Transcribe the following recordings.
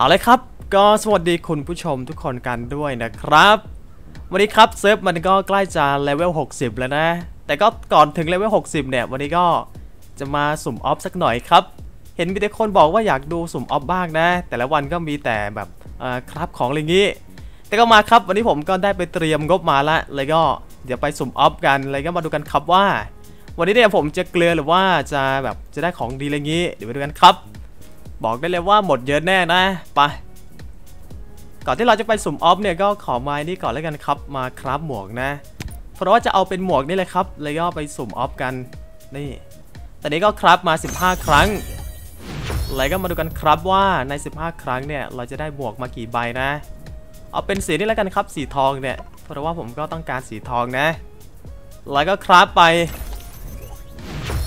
เอาเลยครับ ก็สวัสดีคุณผู้ชมทุกคนกันด้วยนะครับ วันนี้ครับเซิร์ฟมันก็ใกล้จะเลเวล 60 แล้วนะ แต่ก็ก่อนถึงเลเวล 60 เนี่ย วันนี้ก็จะมาสุ่มออฟสักหน่อยครับ เห็นมีแต่คนบอกว่าอยากดูสุ่มออฟบ้างนะ แต่ละวันก็มีแต่แบบครับของอะไรงี้ แต่ก็มาครับวันนี้ผมก็ได้ไปเตรียมงบมาละเลยก็เดี๋ยวไปสุ่มออฟกันเลยก็มาดูกันครับว่า วันนี้เนี่ยผมจะเกลือหรือว่าจะแบบจะได้ของดีอะไรงี้ เดี๋ยวไปดูกันครับ บอกได้เลยว่าหมดเยอะแน่นะไปก่อนที่เราจะไปสุ่มออฟเนี่ยก็ขอมานี่ก่อนแล้วกันครับมาคราฟหมวกนะ เพราะว่าจะเอาเป็นหมวกนี่เลยครับเลยก็ไปสุ่มออฟกันนี่ตอนนี้ก็คราฟมา 15 ครั้งเลยก็มาดูกันครับว่าใน 15 ครั้งเนี่ยเราจะได้หมวกมากี่ใบนะ เอาเป็นสีนี่แล้วกันครับสีทองเนี่ยเพราะว่าผมก็ต้องการสีทองนะ แล้วก็คราฟไป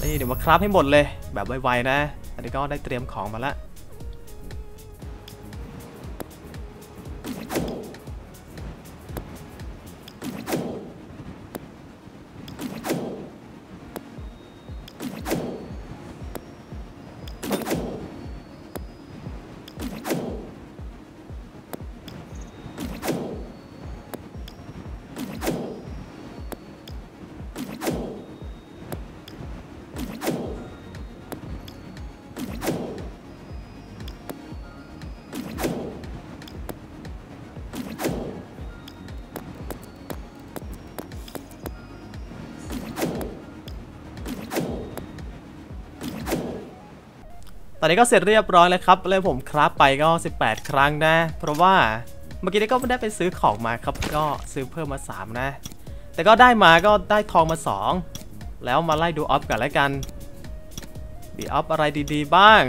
นี่เดี๋ยวมาคราฟให้หมดเลยแบบไวๆนะ อันนี้ก็ได้เตรียมของมาแล้ว ตอนนี้ก็เสร็จเรียบร้อยแล้วครับเลยผมคราฟไปก็ 18 ครั้งนะ เพราะว่าเมื่อกี้นี้ก็ไม่ได้ไปซื้อของมาครับ ก็ซื้อเพิ่มมา 3 นะ แต่ก็ได้มาก็ได้ทองมา 2 แล้วมาไล่ดูออฟกันแล้วกันมีออฟอะไรดีๆบ้าง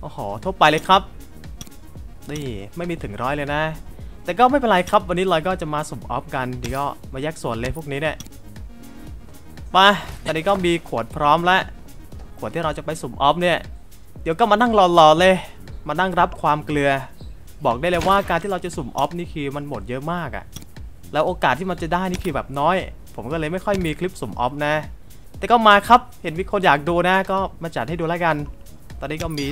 โอ้โหทั่วไปเลยครับนี่ไม่มีถึงร้อยเลยนะ แต่ก็ไม่เป็นไรครับวันนี้เราก็จะมาสุ่มออฟกันเดี๋ยวก็มาแยกส่วนเลยพวกนี้เนี่ยมา อนนี้ก็มีขวดพร้อมแล้วขวดที่เราจะไปสุ่มออฟเนี่ย เดี๋ยวก็มานั่งรอๆเลย มานั่งรับความเกลือ บอกได้เลยว่าการที่เราจะสุ่มออฟนี่คือมันหมดเยอะมากอะแล้วโอกาสที่มันจะได้นี่คือแบบน้อย ผมก็เลยไม่ค่อยมีคลิปสุ่มออฟนะ แต่ก็มาครับ เห็นมีคนอยากดูนะ ก็มาจัดให้ดูแล้วกัน ตอนนี้ก็มี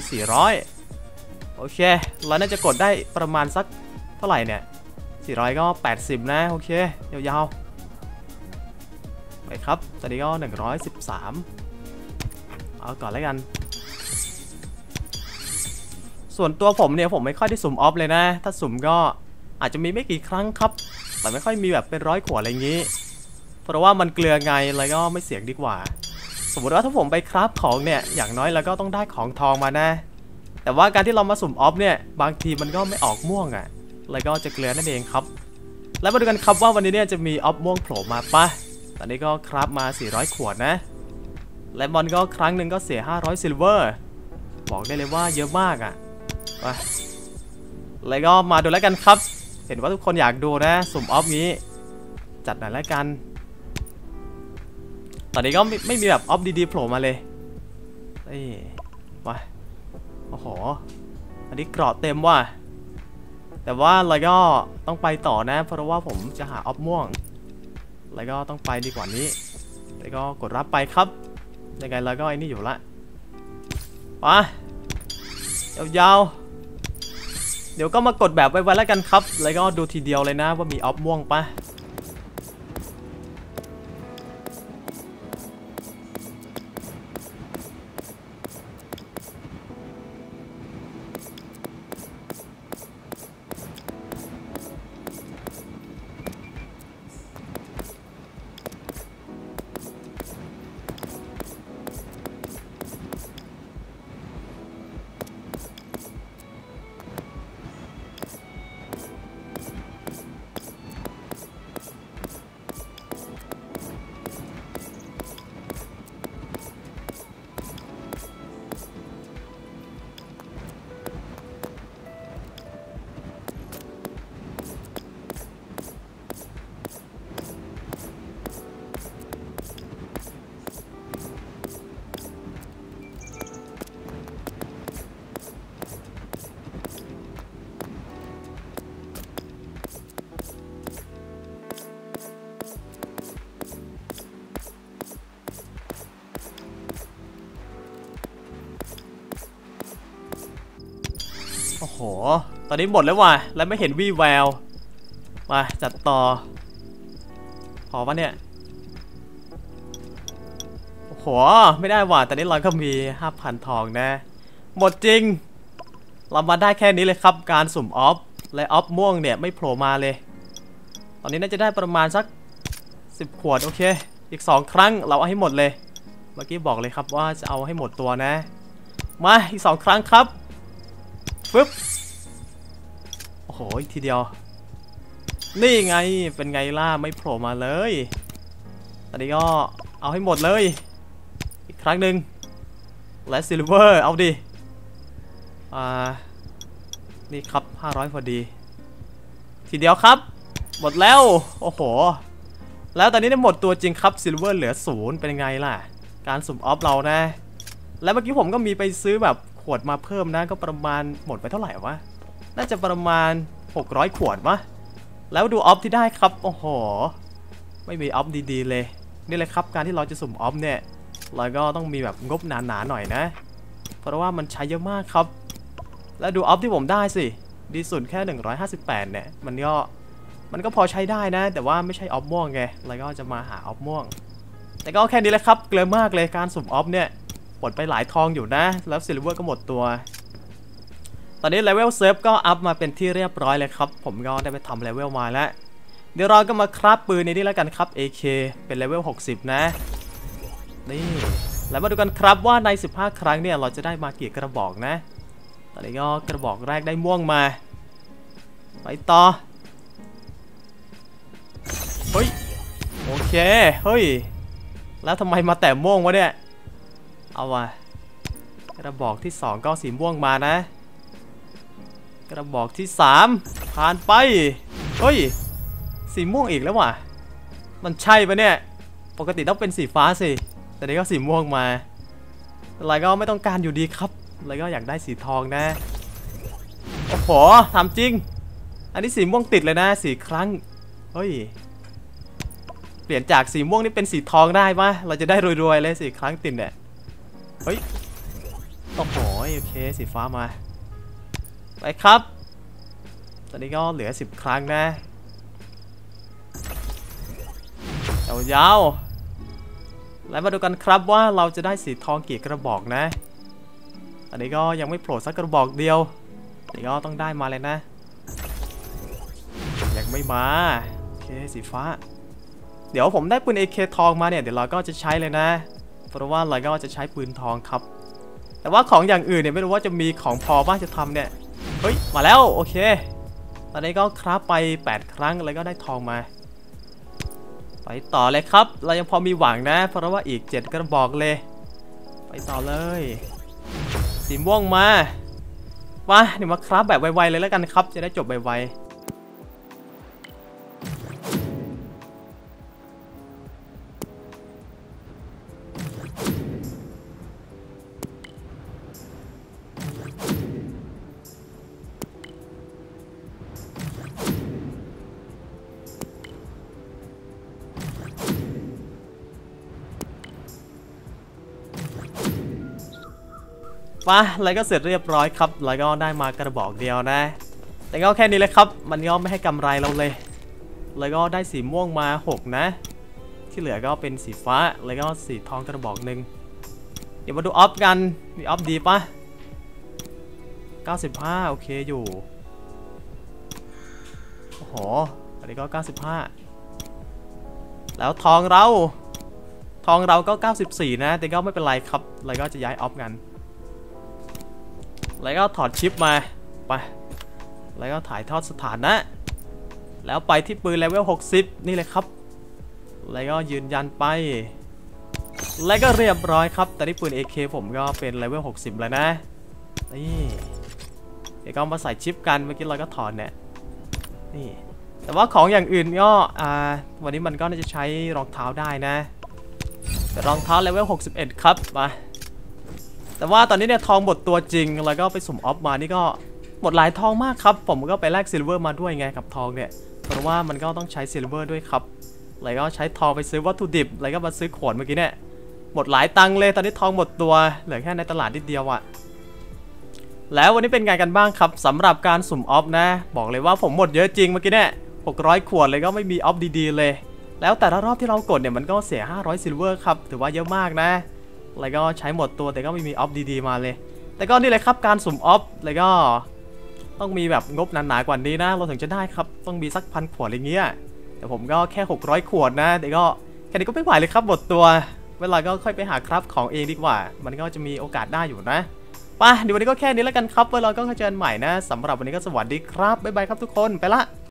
400 โอเค เราน่าจะกดได้ประมาณสักเท่าไหร่เนี่ย 400 ก็ 80 นะ โอเค ยาวๆ ไปครับ ตอนนี้ก็ 113 เอาก่อนแล้วกัน ส่วนตัวผมเนี่ยผมไม่ค่อยได้สุ่มออฟเลยนะ ถ้าสุ่มก็อาจจะมีไม่กี่ครั้งครับ แต่ไม่ค่อยมีแบบเป็นร้อยขวดอะไรอย่างนี้ เพราะว่ามันเกลือไงแล้วก็ไม่เสี่ยงดีกว่า สมมติว่าถ้าผมไปคราฟของเนี่ยอย่างน้อยเราก็ต้องได้ของทองมานะ แต่ว่าการที่เรามาสุ่มออฟเนี่ยบางทีมันก็ไม่ออกม่วงอะ่ะ แล้วก็จะเกลือนั่นเองครับ แล้วมาดูกันครับว่าวันนี้เนี่ยจะมีออฟม่วงโผล่มาปะ ตอนนี้ก็ craft มา 400 ขวดนะ และบอลก็ครั้งหนึ่งก็เสีย 500 silver บอกได้เลยว่าเยอะมากอะ่ะไปแล้วก็มาดูแล้วกันครับ เห็นว่าทุกคนอยากดูนะ สุ่มออฟนี้ จัดหน่อยแล้วกัน ตอนนี้ก็ไม่ไม่มีแบบออฟดีๆโผล่มาเลยนี่ไปโอ้โห อันนี้เกราะเต็มว่ะ แต่ว่าเราก็ต้องไปต่อนะ เพราะว่าผมจะหาออฟม่วง แล้วก็ต้องไปดีกว่านี้ แล้วก็กดรับไปครับยังไงเราก็ไอ้นี่อยู่ละไปยาวๆเดี๋ยวก็มากดแบบไว้ๆแล้วกันครับ แล้วก็ดูทีเดียวเลยนะว่ามีออฟม่วงปะ โอ้โห ตอนนี้หมดแล้วว่ะ แล้วไม่เห็นวี่แวว มาจัดต่อพอปะเนี่ย โอ้โห ไม่ได้ว่ะ ตอนนี้เราก็มี 5,000 ทองนะ หมดจริง เรามาได้แค่นี้เลยครับ การสุ่มออฟ และออฟม่วงเนี่ยไม่โผล่มาเลย ตอนนี้น่าจะได้ประมาณสัก 10 ขวด โอเค อีก 2 ครั้งเราเอาให้หมดเลย เมื่อกี้บอกเลยครับว่าจะเอาให้หมดตัวนะ มาอีก 2 ครั้งครับ ปึ๊บ โอ้โหทีเดียว นี่ไง เป็นไงล่ะไม่โผล่มาเลย ตอนนี้ก็เอาให้หมดเลย อีกครั้งหนึ่งและ silver เอาดิ อ่า นี่ครับ 500 พอดี ทีเดียวครับ หมดแล้ว โอ้โห แล้วตอนนี้ได้หมดตัวจริงครับ silver เหลือศูนย์เป็นไงล่ะ การสุ่มออฟเรานะ แล้วเมื่อกี้ผมก็มีไปซื้อแบบ วดมาเพิ่มนะก็ประมาณหมดไปเท่าไหร่วะ น่าจะประมาณ 600 ขวดวะแล้วดูออฟที่ได้ครับ โอ้โห ไม่มีออฟดีๆเลย นี่เลยครับการที่เราจะสุ่มออฟเนี่ย เราก็ต้องมีแบบงบหนาๆหน่อยนะ เพราะว่ามันใช้เยอะมากครับ แล้วดูออฟที่ผมได้สิ ดีสุดแค่ 158 เนี่ย มันก็ มันก็พอใช้ได้นะ แต่ว่าไม่ใช่ออฟม่วงไง เราก็จะมาหาออฟม่วง แต่ก็แค่นี้แหละครับ เกลือมากเลยการสุ่มออฟเนี่ย หมดไปหลายทองอยู่นะ แล้ว silver ก็หมดตัว ตอนนี้เลเวลเซิร์ฟก็อัพมาเป็นที่เรียบร้อยเลยครับ ผมก็ได้ไปทำเลเวลมาแล้ว เดี๋ยวเราก็มา craft ปืนในนี้แล้วกันครับ AK เป็นเลเวล60 นะ นี่ แล้วมาดูกันครับว่าใน 15 ครั้งเนี่ยเราจะได้มากี่กระบอกนะ ตอนนี้ก็กระบอกแรกได้ม่วงมา ไปต่อ เฮ้ย โอเค เฮ้ย แล้วทำไมมาแต่ม่วงวะเนี่ย เอาว่ะกระบอกที่ 2 ก็สีม่วงมานะ กระบอกที่ 3 ผ่านไปเฮ้ย สีม่วงอีกแล้วว่ะ มันใช่ปะเนี่ย ปกติต้องเป็นสีฟ้าสิ แต่นี่ก็สีม่วงมาอะไรก็ไม่ต้องการอยู่ดีครับอะไรก็อยากได้สีทองนะ โอ้โหทำจริง อันนี้สีม่วงติดเลยนะสีครั้ง เฮ้ย เปลี่ยนจากสีม่วงนี่เป็นสีทองได้ปะเราจะได้รวยๆเลยสีครั้งติดเนี่ย ฮ้ยโอ้โหโอเคสีฟ้ามา ไปครับ ตอนนี้ก็เหลือ 10 ครั้งนะยาวๆแล้วมาดูกันครับว่าเราจะได้สีทองกี่กระบอกนะ อันนี้ก็ยังไม่โผล่สักกระบอกเดียวอันนี้ก็ต้องได้มาเลยนะ ยังไม่มา โอเคสีฟ้า เดี๋ยวผมได้ปืน AK ทองมาเนี่ย เดี๋ยวเราก็จะใช้เลยนะ เพราะว่าเราก็จะใช้ปืนทองครับ แต่ว่าของอย่างอื่นเนี่ยไม่รู้ว่าจะมีของพอบ้างจะทำเนี่ย เฮ้ย มาแล้ว โอเค ตอนนี้ก็คราฟไป 8 ครั้งแล้วก็ได้ทองมา ไปต่อเลยครับ เรายังพอมีหวังนะ เพราะว่าอีก 7 กระบอกเลย ไปต่อเลย สีม่วงมา มาเดี๋ยวมาคราฟแบบไวๆเลยแล้วกันครับ จะได้จบไวๆ มาแล้วก็เสร็จเรียบร้อยครับ แล้วก็ได้มากระบอกเดียวนะ แต่ก็แค่นี้เลยครับ มันก็ไม่ให้กำไรเราเลย แล้วก็ได้สีม่วงมา 6 นะ ที่เหลือก็เป็นสีฟ้า แล้วก็สีทองกระบอกหนึ่งเดี๋ยวมาดูออฟกัน มีออฟดีปะ95 โอเคอยู่ โอ้โห อันนี้ก็ 95 แล้วทองเรา ทองเราก็ 94 นะ แต่ก็ไม่เป็นไรครับ แล้วก็จะย้ายออฟกัน แล้วก็ถอดชิปมา ไป แล้วก็ถ่ายทอดสถานะ แล้วไปที่ปืนเลเวล 60 นี่เลยครับ แล้วก็ยืนยันไป แล้วก็เรียบร้อยครับ แต่ที่ปืน AK ผมก็เป็นเลเวล 60 แล้วนะ นี่เดี๋ยวก็มาใส่ชิปกัน เมื่อกี้เราก็ถอดเนี่ย นี่ แต่ว่าของอย่างอื่นก็ อ่า วันนี้มันก็น่าจะใช้รองเท้าได้นะ แต่รองเท้าเลเวล 61 ครับ มา แต่ว่าตอนนี้เนี่ยทองหมดตัวจริง แล้วก็ไปสุ่มออฟมานี่ก็หมดหลายทองมากครับ ผมก็ไปแลก silver มาด้วยไงกับทองเนี่ยเพราะว่ามันก็ต้องใช้ silver ด้วยครับแล้วก็ใช้ทองไปซื้อวัตถุดิบแล้วก็มาซื้อขวดเมื่อกี้เนี่ยหมดหลายตังเลยตอนนี้ทองหมดตัวเหลือแค่ในตลาดนิดเดียวอะแล้ววันนี้เป็นไงกันบ้างครับสำหรับการสุ่มออฟนะ บอกเลยว่าผมหมดเยอะจริงเมื่อกี้เนี่ย600 ขวดเลยก็ไม่มีออฟดีๆเลย แล้วแต่ละรอบที่เรากดเนี่ยมันก็เสีย 500 silver ครับถือว่าเยอะมากนะ แล้วก็ใช้หมดตัวแต่ก็ไม่มีออฟดีๆมาเลย แต่ก็นี่เลยครับการสุ่มออฟแล้วก็ต้องมีแบบงบหนาๆกว่านี้นะ เราถึงจะได้ครับ ต้องมีสักพันขวดอะไรเงี้ย แต่ผมก็แค่ 600 ขวดนะ แต่ก็แค่นี้ก็ไม่ไหวเลยครับหมดตัว เวลาก็ค่อยไปหา craft ของเองดีกว่า มันก็จะมีโอกาสได้อยู่นะไปเดี๋ยววันนี้ก็แค่นี้แล้วกันครับ เวลาก็เจอกันใหม่นะสำหรับวันนี้ก็สวัสดีครับ บ๊ายบายครับทุกคน ไปละ